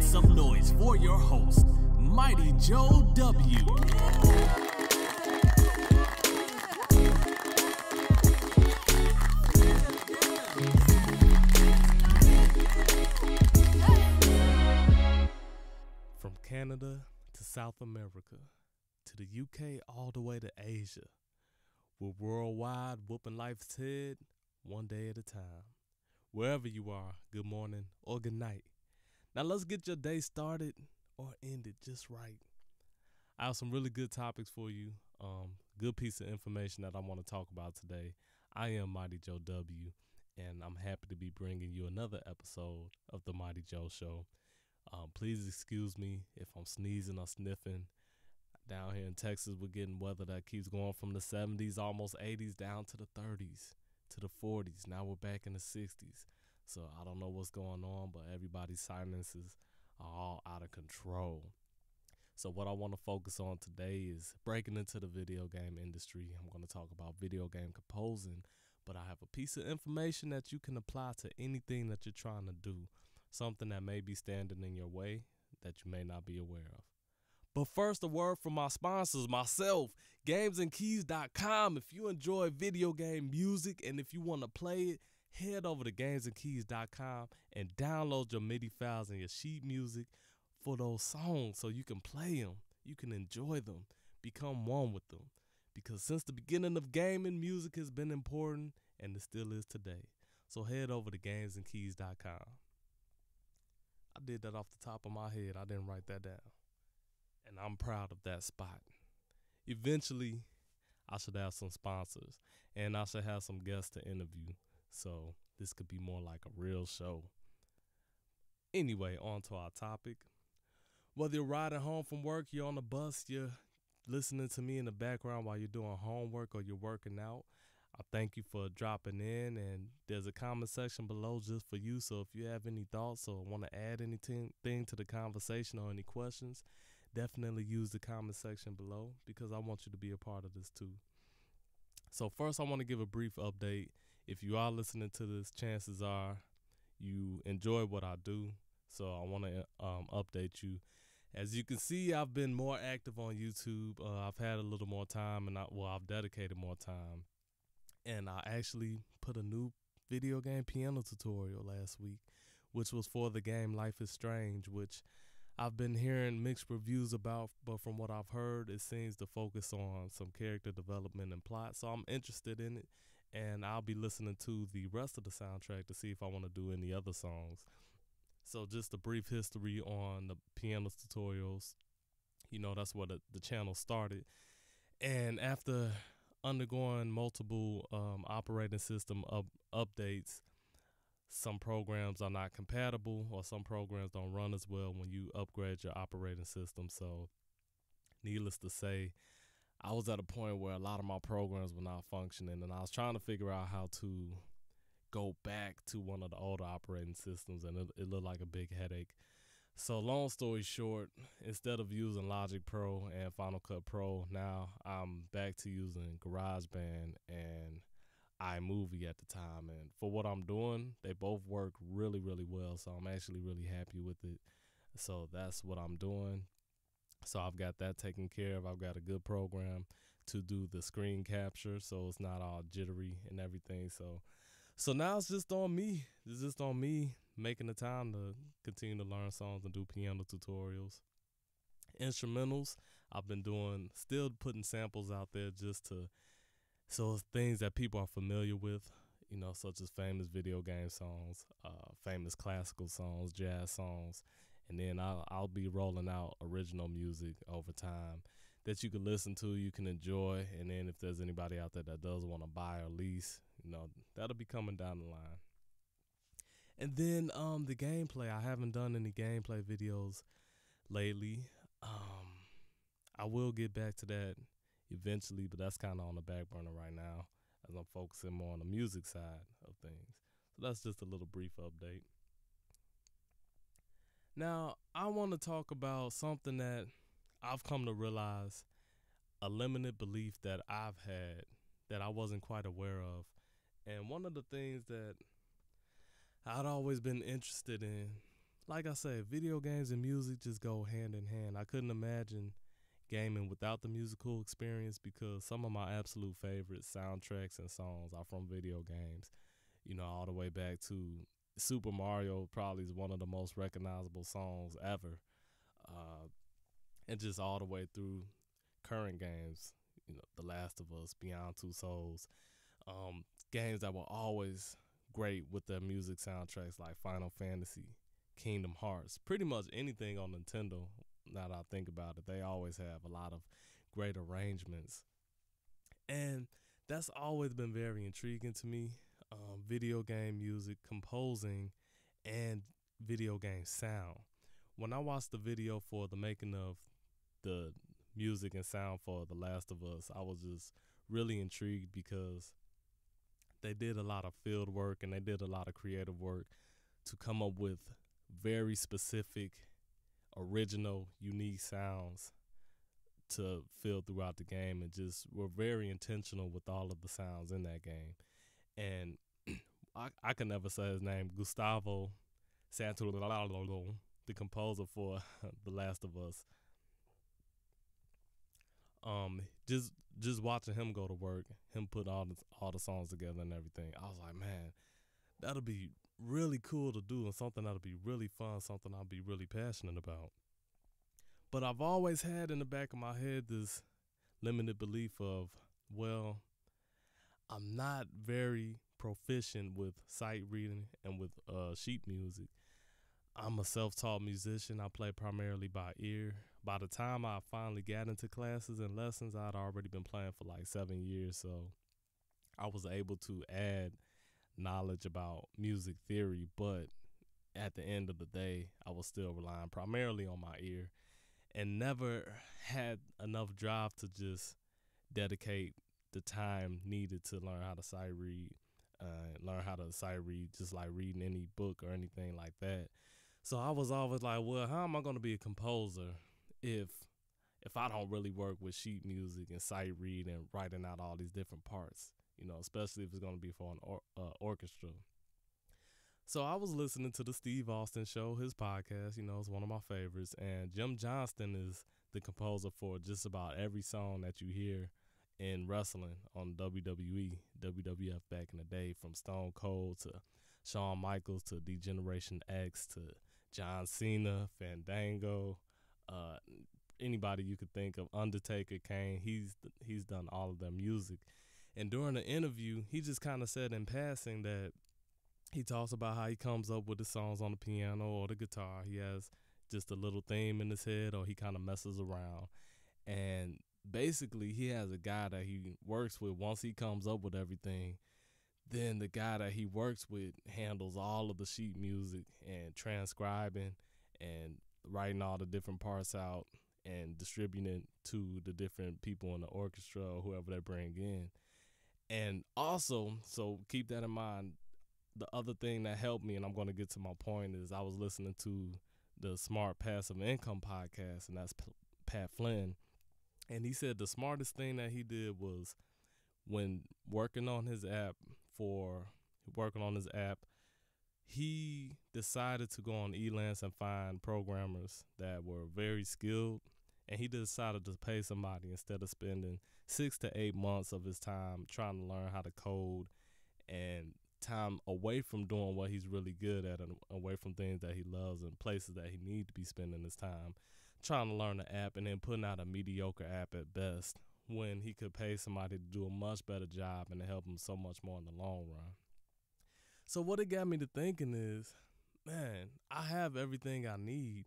Some noise for your host, Mighty Joe W. From Canada to South America to the UK all the way to Asia. We're worldwide whooping life's head one day at a time. Wherever you are, good morning or good night. Now let's get your day started or ended just right. I have some really good topics for you. Um, good piece of information that I want to talk about today. I am Mighty Joe W, and I'm happy to be bringing you another episode of the Mighty Joe Show. Um, please excuse me if I'm sneezing or sniffing. Down here in Texas, we're getting weather that keeps going from the 70s, almost 80s, down to the 30s, to the 40s. Now we're back in the 60s. So I don't know what's going on, but everybody's sinuses are all out of control. So what I want to focus on today is breaking into the video game industry. I'm going to talk about video game composing, but I have a piece of information that you can apply to anything that you're trying to do something that may be standing in your way that you may not be aware of. But first, a word from my sponsors, myself, gamesandkeys.com. If you enjoy video game music and if you want to play it, head over to gamesandkeys.com and download your MIDI files and your sheet music for those songs so you can play them, you can enjoy them, become one with them. Because since the beginning of gaming, music has been important and it still is today. So head over to gamesandkeys.com. I did that off the top of my head. I didn't write that down. And I'm proud of that spot. Eventually, I should have some sponsors and I should have some guests to interview. So this could be more like a real show. Anyway, on to our topic. Whether you're riding home from work, you're on the bus, you're listening to me in the background while you're doing homework or you're working out, I thank you for dropping in, and there's a comment section below just for you. So if you have any thoughts or want to add anything to the conversation or any questions, definitely use the comment section below because I want you to be a part of this too. So first, I want to give a brief update. If you are listening to this, chances are you enjoy what I do. So I want to um, update you. As you can see, I've been more active on YouTube. Uh, I've had a little more time, and I, well, I've dedicated more time and I actually put a new video game piano tutorial last week, which was for the game Life is Strange, which I've been hearing mixed reviews about, but from what I've heard, it seems to focus on some character development and plot. So I'm interested in it, and I'll be listening to the rest of the soundtrack to see if I want to do any other songs. So just a brief history on the piano tutorials. You know, that's where the, the channel started. And after undergoing multiple um, operating system up, updates. Some programs are not compatible, or some programs don't run as well when you upgrade your operating system. So, needless to say, I was at a point where a lot of my programs were not functioning, and I was trying to figure out how to go back to one of the older operating systems, and it, it looked like a big headache. So long story short, instead of using Logic Pro and Final Cut Pro, now I'm back to using GarageBand and iMovie at the time. And for what I'm doing, they both work really, really well. So I'm actually really happy with it. So that's what I'm doing. So I've got that taken care of. I've got a good program to do the screen capture, so it's not all jittery and everything. So so now it's just on me. It's just on me making the time to continue to learn songs and do piano tutorials. Instrumentals, I've been doing, still putting samples out there just to, so things that people are familiar with, you know, such as famous video game songs, uh, famous classical songs, jazz songs, and then I'll, I'll be rolling out original music over time that you can listen to, you can enjoy, and then if there's anybody out there that does want to buy or lease, you know, that'll be coming down the line. And then um the gameplay, I haven't done any gameplay videos lately. Um I will get back to that eventually, but that's kind of on the back burner right now as I'm focusing more on the music side of things. So that's just a little brief update. Now, I want to talk about something that I've come to realize a limited belief that I've had that I wasn't quite aware of. And one of the things that I'd always been interested in, like I said, video games and music just go hand in hand. I couldn't imagine gaming without the musical experience because some of my absolute favorite soundtracks and songs are from video games. You know, all the way back to Super Mario, probably is one of the most recognizable songs ever. Uh, and just all the way through current games, you know, The Last of Us, Beyond Two Souls, um, games that were always great with their music soundtracks like Final Fantasy, Kingdom Hearts, pretty much anything on Nintendo. Now that I think about it, they always have a lot of great arrangements, and that's always been very intriguing to me. Um, video game music, composing, and video game sound. When I watched the video for the making of the music and sound for The Last of Us, I was just really intrigued because they did a lot of field work and they did a lot of creative work to come up with very specific, original, unique sounds to fill throughout the game and just were very intentional with all of the sounds in that game. And I, I can never say his name, Gustavo Santaolalla, the composer for The Last of Us. Um, just just watching him go to work, him put all the all the songs together and everything, I was like, man, that'll be really cool to do and something that'll be really fun, something I'll be really passionate about. But I've always had in the back of my head this limited belief of, well, I'm not very proficient with sight reading and with uh, sheet music. I'm a self taught musician. I play primarily by ear. By the time I finally got into classes and lessons, I'd already been playing for like seven years. So I was able to add knowledge about music theory, but at the end of the day, I was still relying primarily on my ear and never had enough drive to just dedicate the time needed to learn how to sight read, uh, learn how to sight read, just like reading any book or anything like that. So I was always like, well, how am I going to be a composer if if I don't really work with sheet music and sight read and writing out all these different parts, you know, especially if it's going to be for an or, uh, orchestra. So I was listening to the Steve Austin show, his podcast, you know, it's one of my favorites. And Jim Johnston is the composer for just about every song that you hear in wrestling on WWE, WWF back in the day, from Stone Cold to Shawn Michaels to D-Generation X to John Cena, Fandango, uh, anybody you could think of, Undertaker, Kane. He's he's done all of their music. And during the interview, he just kind of said in passing that he talks about how he comes up with the songs on the piano or the guitar. He has just a little theme in his head, or he kind of messes around. And basically, he has a guy that he works with. Once he comes up with everything, then the guy that he works with handles all of the sheet music and transcribing and writing all the different parts out and distributing it to the different people in the orchestra or whoever they bring in. And also, so keep that in mind. The other thing that helped me, and I'm going to get to my point, is I was listening to the Smart Passive Income podcast, and that's Pat Flynn. And he said the smartest thing that he did was when working on his app for working on his app, he decided to go on Elance and find programmers that were very skilled, and he decided to pay somebody instead of spending six to eight months of his time trying to learn how to code and time away from doing what he's really good at and away from things that he loves and places that he needs to be spending his time trying to learn the app and then putting out a mediocre app at best when he could pay somebody to do a much better job and to help him so much more in the long run. So what it got me to thinking is, man, I have everything I need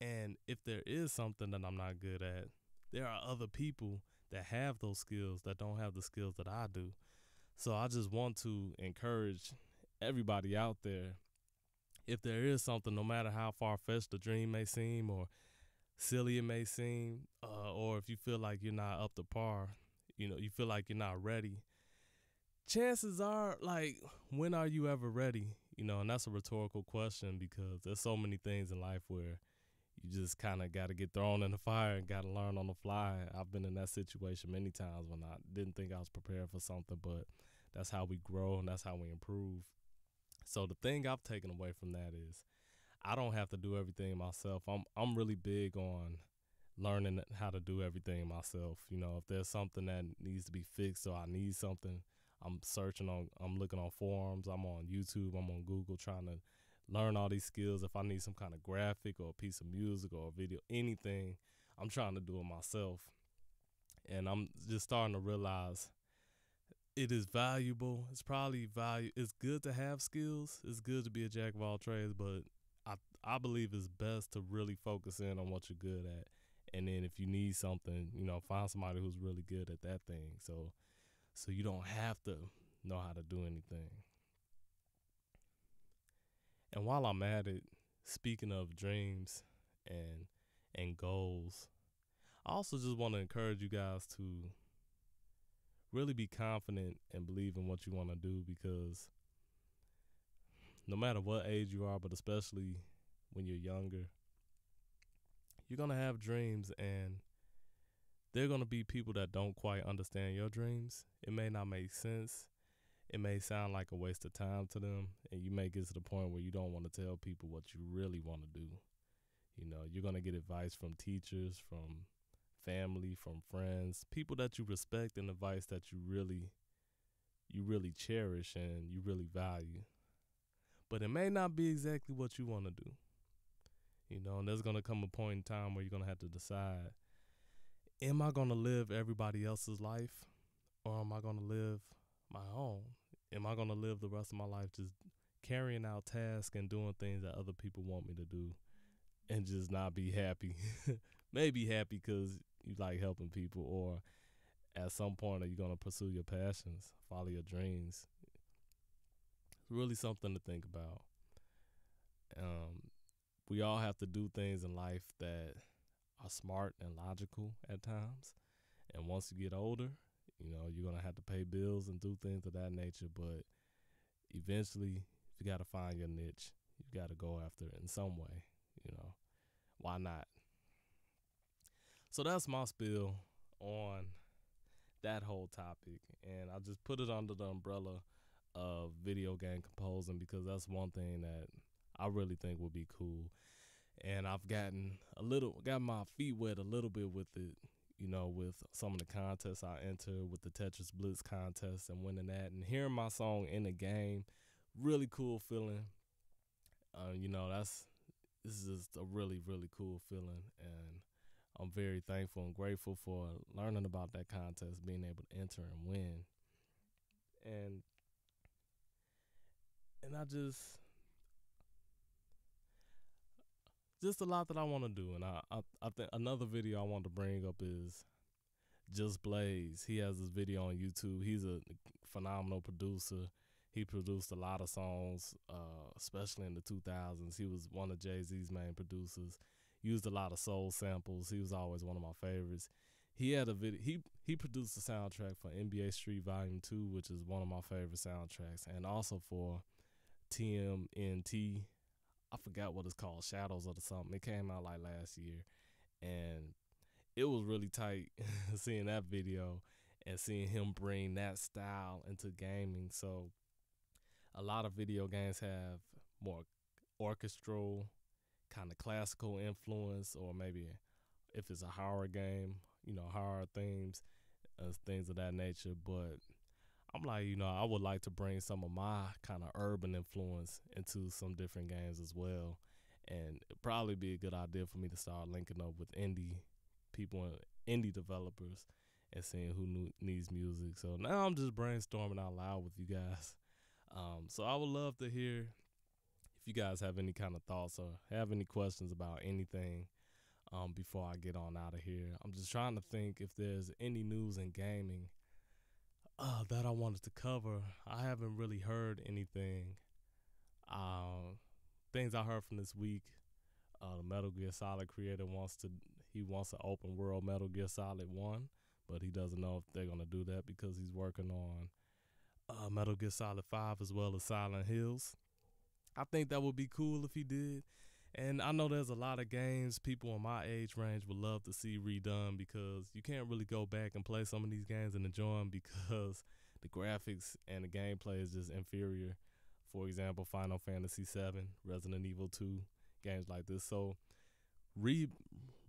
and if there is something that I'm not good at, there are other people that have those skills that don't have the skills that I do. So I just want to encourage everybody out there if there is something, no matter how far fetched the dream may seem or silly it may seem, uh, or if you feel like you're not up to par, you know, you feel like you're not ready, chances are, like, when are you ever ready? You know, and that's a rhetorical question because there's so many things in life where you just kind of got to get thrown in the fire and got to learn on the fly. I've been in that situation many times when I didn't think I was prepared for something, but that's how we grow and that's how we improve. So the thing I've taken away from that is I don't have to do everything myself. I'm I'm really big on learning how to do everything myself. You know, if there's something that needs to be fixed or I need something, I'm searching on I'm looking on forums, I'm on YouTube, I'm on Google trying to learn all these skills. If I need some kind of graphic or a piece of music or a video, anything, I'm trying to do it myself. And I'm just starting to realize it is valuable. It's probably value. It's good to have skills. It's good to be a jack of all trades, but I believe it's best to really focus in on what you're good at, and then if you need something, you know, find somebody who's really good at that thing. So, so you don't have to know how to do anything. And while I'm at it, speaking of dreams and and goals, I also just want to encourage you guys to really be confident and believe in what you want to do because no matter what age you are, but especially when you're younger, you're going to have dreams and there are going to be people that don't quite understand your dreams. It may not make sense. It may sound like a waste of time to them, and you may get to the point where you don't want to tell people what you really want to do. You know, you're going to get advice from teachers, from family, from friends, people that you respect and advice that you really you really cherish and you really value. But it may not be exactly what you want to do. You know, and there's going to come a point in time where you're going to have to decide am I going to live everybody else's life or am I going to live my own? Am I going to live the rest of my life just carrying out tasks and doing things that other people want me to do and just not be happy? Maybe happy because you like helping people, or at some point are you gonna pursue your passions, follow your dreams? It's really something to think about. Um, we all have to do things in life that are smart and logical at times, and once you get older, you know you're gonna have to pay bills and do things of that nature. But eventually, you got to find your niche. You got to go after it in some way. You know, why not? So that's my spill on that whole topic. And I just put it under the umbrella of video game composing because that's one thing that I really think would be cool. And I've gotten a little, got my feet wet a little bit with it, you know, with some of the contests I enter, with the Tetris Blitz contest and winning that, and hearing my song in the game, really cool feeling. Uh, you know, that's this is just a really, really cool feeling, and I'm very thankful and grateful for learning about that contest, being able to enter and win. And and I just just a lot that I want to do. And I I, I think another video I want to bring up is Just Blaze. He has this video on YouTube. He's a phenomenal producer. He produced a lot of songs, uh, especially in the 2000s. He was one of Jay Z's main producers used a lot of soul samples. He was always one of my favorites. He had a video. He he produced the soundtrack for NBA Street Volume Two, which is one of my favorite soundtracks, and also for TMNT. I forgot what it's called, Shadows or something. It came out like last year, and it was really tight seeing that video and seeing him bring that style into gaming. So a lot of video games have more orchestral kind of classical influence, or maybe if it's a horror game, you know, horror themes, uh, things of that nature. But I'm like, you know, I would like to bring some of my kind of urban influence into some different games as well. And probably be a good idea for me to start linking up with indie people and indie developers and seeing who needs music. So now I'm just brainstorming out loud with you guys. Um, so I would love to hear if you guys have any kind of thoughts or have any questions about anything um, before I get on out of here. I'm just trying to think if there's any news in gaming uh, that I wanted to cover. I haven't really heard anything. Uh, things I heard from this week. Uh, the Metal Gear Solid creator wants to he wants an open world Metal Gear Solid one, but he doesn't know if they're gonna do that because he's working on uh, Metal Gear Solid Five as well as Silent Hills. I think that would be cool if he did. And I know there's a lot of games people in my age range would love to see redone because you can't really go back and play some of these games and enjoy them because the graphics and the gameplay is just inferior. For example, Final Fantasy VII, Resident Evil 2, games like this. So re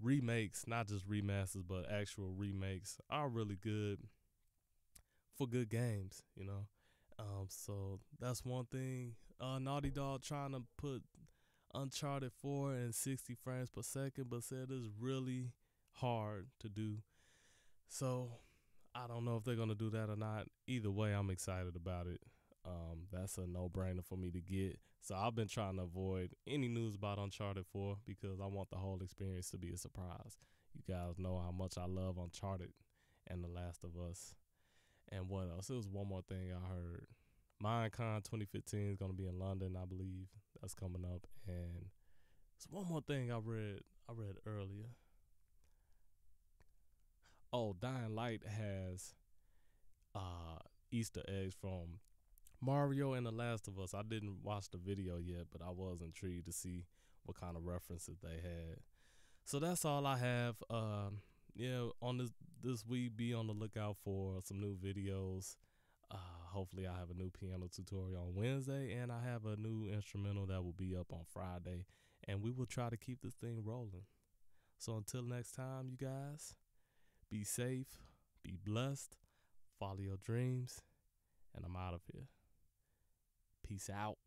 remakes, not just remasters, but actual remakes are really good for good games, you know. Um, so that's one thing. Uh, Naughty Dog trying to put Uncharted 4 and 60 frames per second, but said it's really hard to do. So I don't know if they're gonna do that or not. Either way, I'm excited about it. Um, that's a no brainer for me to get. So I've been trying to avoid any news about Uncharted 4 because I want the whole experience to be a surprise. You guys know how much I love Uncharted and The Last of Us. And what else? It was one more thing I heard. Minecon 2015 is going to be in London, I believe. That's coming up. And it's one more thing I read. I read earlier. Oh, Dying Light has uh, Easter eggs from Mario and The Last of Us. I didn't watch the video yet, but I was intrigued to see what kind of references they had. So that's all I have. Um, yeah, on this this week, be on the lookout for some new videos. Hopefully, I have a new piano tutorial on Wednesday, and I have a new instrumental that will be up on Friday. And we will try to keep this thing rolling. So until next time, you guys, be safe, be blessed, follow your dreams, and I'm out of here. Peace out.